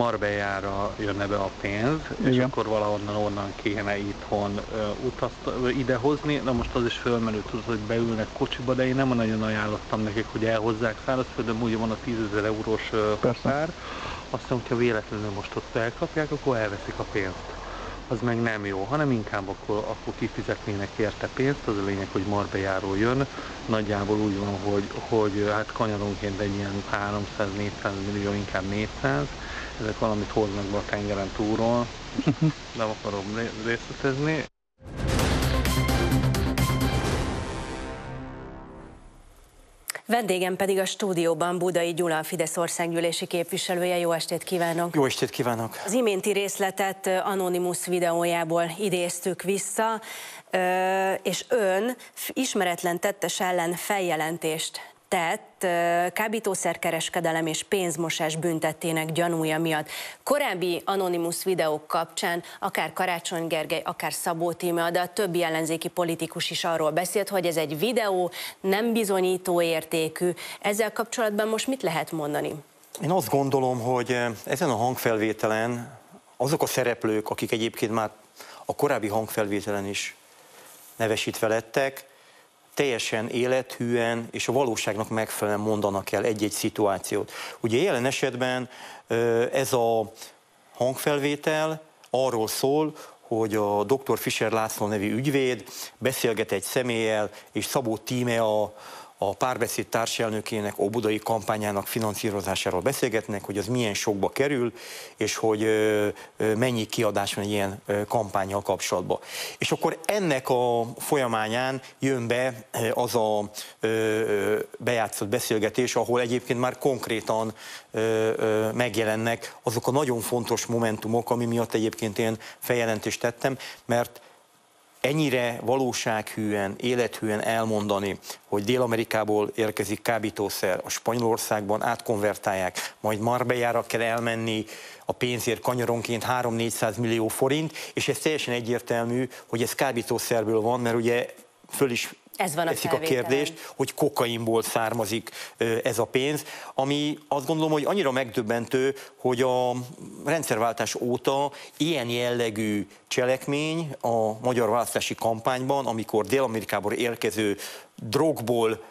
Marbellára jönne be a pénz, Igen. és akkor valahonnan onnan kéne itthon utazt, idehozni. Na most az is fölmerült, hogy beülnek kocsiba, de én nem nagyon ajánlottam nekik, hogy elhozzák szárazföldön, ugye van a 10 ezer eurós határ. Aztán, hogyha véletlenül most ott elkapják, akkor elveszik a pénzt az meg nem jó, hanem inkább akkor, akkor kifizetnének érte pénzt, az a lényeg, hogy Marbejáró jön, nagyjából úgy van, hogy, hogy hát kanyaronként egy ilyen 300-400 millió, inkább 400, ezek valamit hoznak be a tengeren túlról, nem akarom részletezni. Vendégem pedig a stúdióban Budai Gyula, a Fidesz országgyűlési képviselője. Jó estét kívánok! Jó estét kívánok! Az iménti részletet Anonymous videójából idéztük vissza, és ön ismeretlen tettes ellen feljelentést tett kábítószerkereskedelem és pénzmosás büntettének gyanúja miatt. Korábbi anonimus videók kapcsán akár Karácsony Gergely, akár Szabó Tíme, de a többi ellenzéki politikus is arról beszélt, hogy ez egy videó, nem bizonyító értékű. Ezzel kapcsolatban most mit lehet mondani? Én azt gondolom, hogy ezen a hangfelvételen azok a szereplők, akik egyébként már a korábbi hangfelvételen is nevesítve lettek, teljesen élethűen és a valóságnak megfelelően mondanak el egy-egy szituációt. Ugye jelen esetben ez a hangfelvétel arról szól, hogy a dr. Fischer László nevű ügyvéd beszélget egy személlyel, és Szabó Tíme a, a párbeszéd társelnökének, a budai kampányának finanszírozásáról beszélgetnek, hogy az milyen sokba kerül, és hogy mennyi kiadás van egy ilyen kampányjal kapcsolatban. És akkor ennek a folyamányán jön be az a bejátszott beszélgetés, ahol egyébként már konkrétan megjelennek azok a nagyon fontos momentumok, ami miatt egyébként én feljelentést tettem, mert ennyire valósághűen, élethűen elmondani, hogy Dél-Amerikából érkezik kábítószer, a Spanyolországban átkonvertálják, majd Marbellára kell elmenni, a pénzért kanyaronként 3-400 millió forint, és ez teljesen egyértelmű, hogy ez kábítószerből van, mert ugye föl is ez van a, a kérdést, hogy kokainból származik ez a pénz, ami azt gondolom, hogy annyira megdöbbentő, hogy a rendszerváltás óta ilyen jellegű cselekmény a magyar választási kampányban, amikor Dél-Amerikából érkező drogból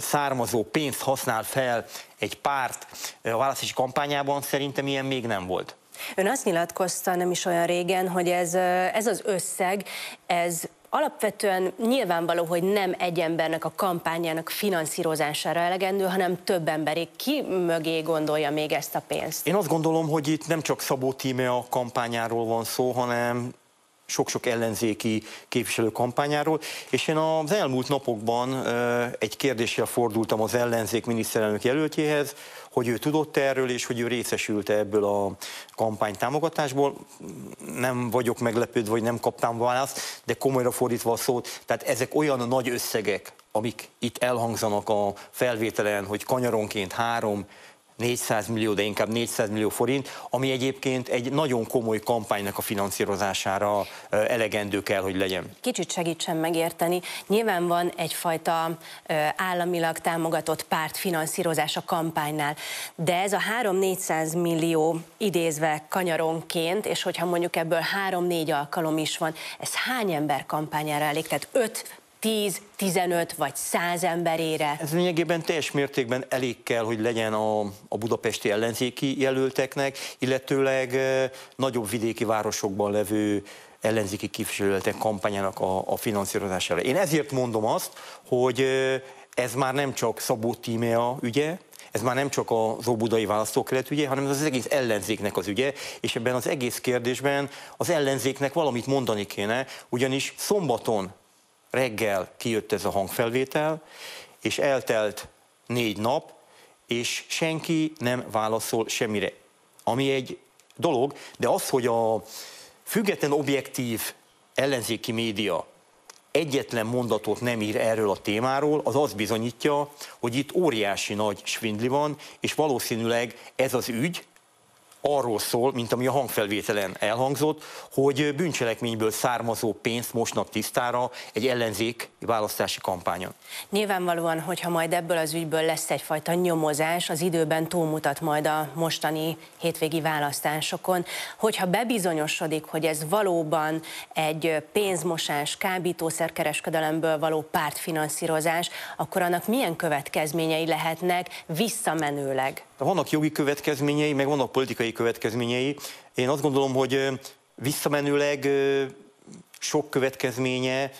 származó pénzt használ fel egy párt a választási kampányában, szerintem ilyen még nem volt. Ön azt nyilatkozta nem is olyan régen, hogy ez, ez az összeg, ez alapvetően nyilvánvaló, hogy nem egy embernek a kampányának finanszírozására elegendő, hanem több emberé. Ki mögé gondolja még ezt a pénzt? Én azt gondolom, hogy itt nem csak Szabó Tíme a kampányáról van szó, hanem sok-sok ellenzéki képviselő kampányáról, és én az elmúlt napokban egy kérdéssel fordultam az ellenzék miniszterelnök jelöltjéhez, hogy ő tudott erről, és hogy ő részesült ebből a kampány támogatásból. Nem vagyok meglepődve, vagy nem kaptam választ, de komolyra fordítva a szót, tehát ezek olyan nagy összegek, amik itt elhangzanak a felvételen, hogy kanyaronként három 400 millió, de inkább 400 millió forint, ami egyébként egy nagyon komoly kampánynak a finanszírozására elegendő kell, hogy legyen. Kicsit segítsen megérteni. Nyilván van egyfajta államilag támogatott párt finanszírozás a kampánynál, de ez a 3-400 millió idézve kanyaronként, és hogyha mondjuk ebből 3-4 alkalom is van, ez hány ember kampányára elég? Tehát 5 10, 15 vagy 100 emberére? Ez lényegében teljes mértékben elég kell, hogy legyen a, a budapesti ellenzéki jelölteknek, illetőleg nagyobb vidéki városokban levő ellenzéki képviselőletek kampányának a, a finanszírozására. Én ezért mondom azt, hogy ez már nem csak Szabó Tímea ügye, ez már nem csak az óbudai választókeret ügye, hanem ez az egész ellenzéknek az ügye, és ebben az egész kérdésben az ellenzéknek valamit mondani kéne, ugyanis szombaton reggel kijött ez a hangfelvétel, és eltelt négy nap, és senki nem válaszol semmire. Ami egy dolog, de az, hogy a független objektív ellenzéki média egyetlen mondatot nem ír erről a témáról, az azt bizonyítja, hogy itt óriási nagy svindli van, és valószínűleg ez az ügy arról szól, mint ami a hangfelvételen elhangzott, hogy bűncselekményből származó pénzt mosnak tisztára egy ellenzék választási kampányon. Nyilvánvalóan, hogyha majd ebből az ügyből lesz egyfajta nyomozás, az időben túlmutat majd a mostani hétvégi választásokon. Hogyha bebizonyosodik, hogy ez valóban egy pénzmosás, kábítószerkereskedelemből való pártfinanszírozás, akkor annak milyen következményei lehetnek visszamenőleg? Vannak jogi következményei, meg vannak politikai következményei. Én azt gondolom, hogy visszamenőleg sok következménye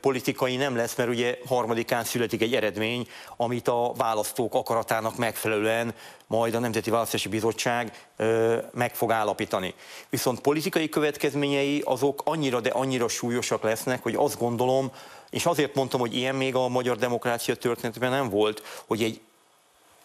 politikai nem lesz, mert ugye harmadikán születik egy eredmény, amit a választók akaratának megfelelően majd a Nemzeti Választási Bizottság ö, meg fog állapítani. Viszont politikai következményei azok annyira, de annyira súlyosak lesznek, hogy azt gondolom, és azért mondtam, hogy ilyen még a magyar demokrácia történetben nem volt, hogy egy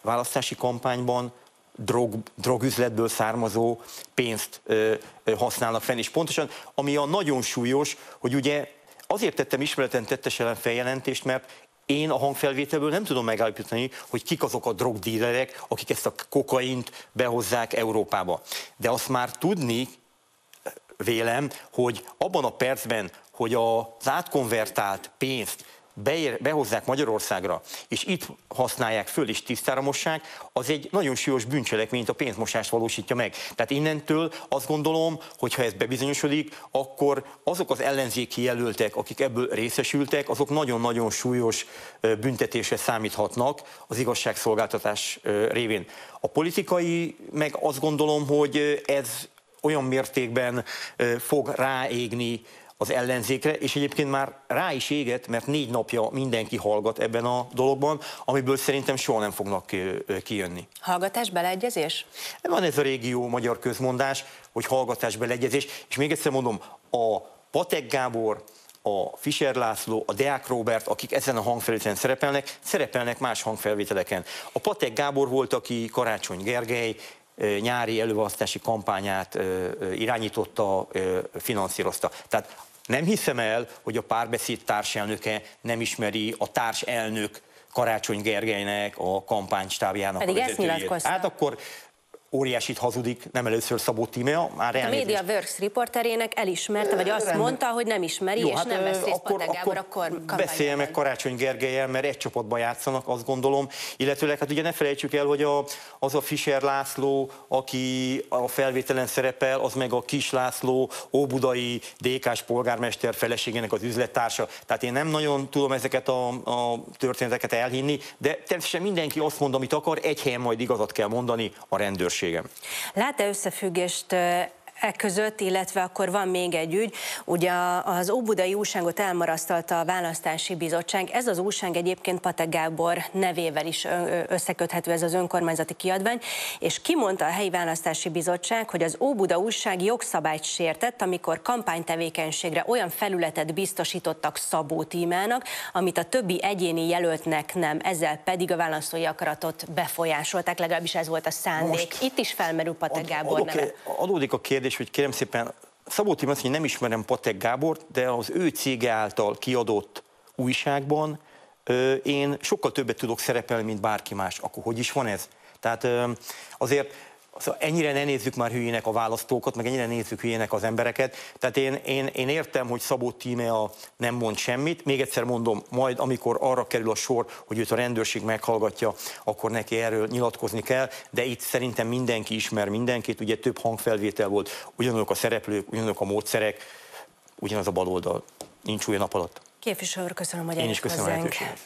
választási kampányban drog, drogüzletből származó pénzt ö, ö, használnak fenn. És pontosan, ami a nagyon súlyos, hogy ugye azért tettem ismereten tettes ellen feljelentést, mert én a hangfelvételből nem tudom megállapítani, hogy kik azok a drogdílerek, akik ezt a kokaint behozzák Európába. De azt már tudni vélem, hogy abban a percben, hogy az átkonvertált pénzt beér, behozzák Magyarországra, és itt használják föl, és tisztára mossák, az egy nagyon súlyos bűncselekményt, a pénzmosást valósítja meg. Tehát innentől azt gondolom, hogy ha ez bebizonyosodik, akkor azok az ellenzéki jelöltek, akik ebből részesültek, azok nagyon-nagyon súlyos büntetésre számíthatnak az igazságszolgáltatás révén. A politikai, meg azt gondolom, hogy ez olyan mértékben fog ráégni az ellenzékre, és egyébként már rá is éget, mert négy napja mindenki hallgat ebben a dologban, amiből szerintem soha nem fognak kijönni. Hallgatás beleegyezés? Van ez a régió magyar közmondás, hogy hallgatás beleegyezés, és még egyszer mondom, a Patek Gábor, a Fischer László, a Deák Robert, akik ezen a hangfelvételen szerepelnek, szerepelnek más hangfelvételeken. A Patek Gábor volt, aki Karácsony Gergely, nyári előválasztási kampányát irányította, finanszírozta. Tehát nem hiszem el, hogy a párbeszéd társelnöke nem ismeri a társelnök Karácsony Gergelynek a kampánystábjának Pedig a ezt Hát akkor óriásit hazudik, nem először Szabó Tímea, már A Media Works riporterének elismerte, vagy azt mondta, hogy nem ismeri, Jó, és hát nem vesz akkor, akkor, akkor beszéljen meg Karácsony Gergelyel, mert egy csapatban játszanak, azt gondolom. Illetőleg, hát ugye ne felejtsük el, hogy a, az a Fischer László, aki a felvételen szerepel, az meg a Kis László, óbudai DK-s polgármester feleségének az üzlettársa. Tehát én nem nagyon tudom ezeket a, a történeteket elhinni, de természetesen mindenki azt mond, amit akar, egy helyen majd igazat kell mondani a rendőrség szükségem. Lát-e összefüggést e között, illetve akkor van még egy ügy, ugye az Óbudai újságot elmarasztalta a választási bizottság. Ez az újság egyébként Patek Gábor nevével is összeköthető ez az önkormányzati kiadvány, és kimondta a helyi választási bizottság, hogy az Óbuda újság jogszabályt sértett, amikor kampánytevékenységre olyan felületet biztosítottak Szabó Tímának, amit a többi egyéni jelöltnek nem, ezzel pedig a választói akaratot befolyásolták, legalábbis ez volt a szándék. Most Itt is felmerül Patek Gábor ad, neve. Adódik a kérdés, kérdés, hogy kérem szépen, Szabó Tim azt mondja, nem ismerem Patek Gábort, de az ő cége által kiadott újságban ö, én sokkal többet tudok szerepelni, mint bárki más. Akkor hogy is van ez? Tehát ö, azért Szóval ennyire ne nézzük már hülyének a választókat, meg ennyire nézzük hülyének az embereket. Tehát én, én, én értem, hogy Szabó Tímea nem mond semmit. Még egyszer mondom, majd amikor arra kerül a sor, hogy őt a rendőrség meghallgatja, akkor neki erről nyilatkozni kell, de itt szerintem mindenki ismer mindenkit, ugye több hangfelvétel volt, ugyanazok a szereplők, ugyanazok a módszerek, ugyanaz a baloldal. Nincs új nap alatt. Képviselő köszönöm, hogy Én is köszönöm lehetőséget.